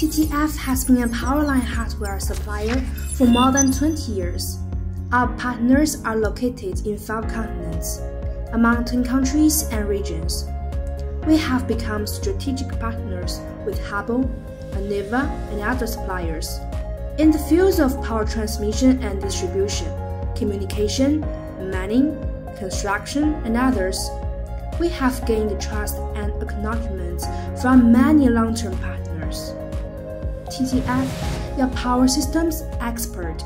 TTF has been a powerline hardware supplier for more than 20 years. Our partners are located in five continents, among 10 countries and regions. We have become strategic partners with Hubbell, ANEWA, and other suppliers. In the fields of power transmission and distribution, communication, mining, construction, and others, we have gained trust and acknowledgement from many long term partners. Your power systems expert.